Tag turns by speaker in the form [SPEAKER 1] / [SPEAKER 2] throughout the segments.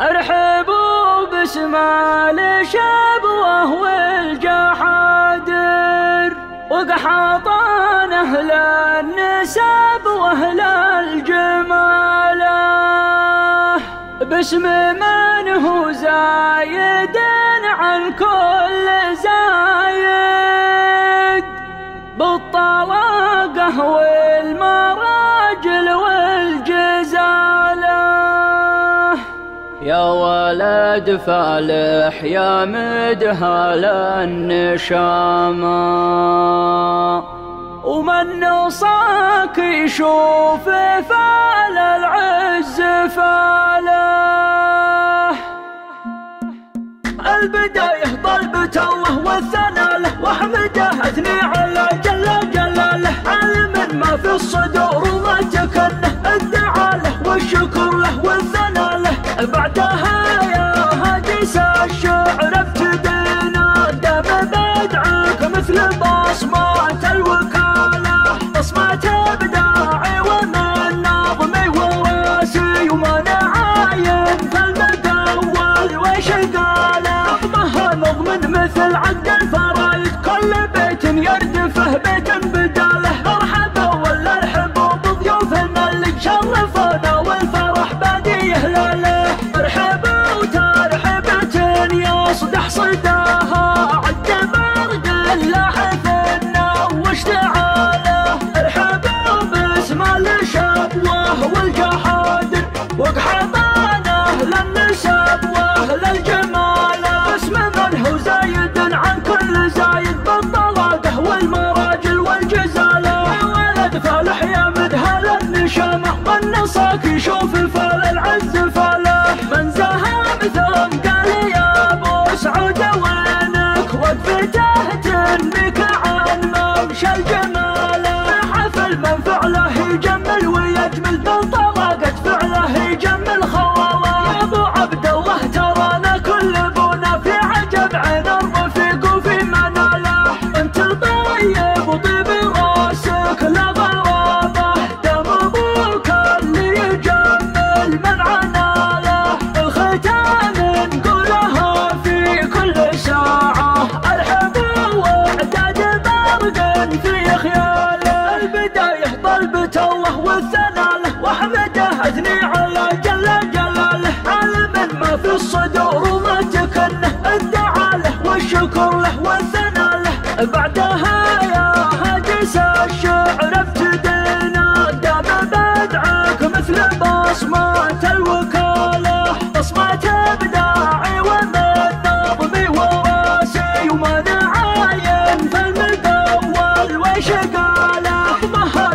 [SPEAKER 1] ارحبوا بسمال شبوه والجحادر وقحاطان أهل النسب وأهل الجماله باسم من هو زايد عن كل يا ولد فالح يا مدهل النشامة ومن نصاك يشوف فال العز فاله. البداية طلبة الله والثناء له واحمده أثني على جل جلاله. علم ما في الصدور قاله نظمها نظم مثل عقد الفرايد؟ كل بيت يردفه بيت بداله. مرحبا ولا ارحبوا بضيوفنا اللي شرفونا والفرح بادي هلاله ارحبوا وترحبة يصدح صداها. عد برق لاحفنا واشتعاله ارحبوا باسم الشبوه والجحادر وقحطان ممشى الجمال الله والثناء له واحمده اثني على جل جلاله. علم ما في الصدور وما تكنه الدعاء له والشكر له والثناء له. بعدها يا هاجس الشعر ابتدينا دام بدعك مثل بصمات الوكالة. بصمات إبداعي ومن نظمي وراسي وما نعاين فالمقاول وش قاله نظمها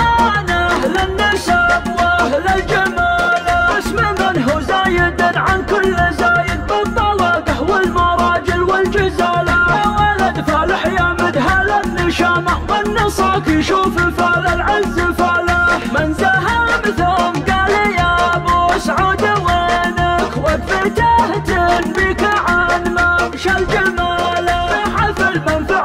[SPEAKER 1] عز الفلاح من سهم ثم قال يا أبو سعود وينك؟ وقفته تنبيك عن ممشى الجمال. حفل منفعه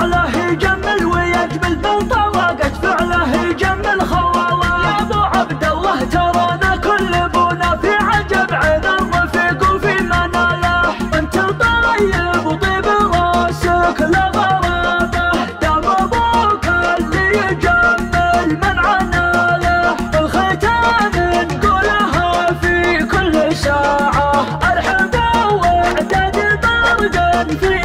[SPEAKER 1] 안 돼.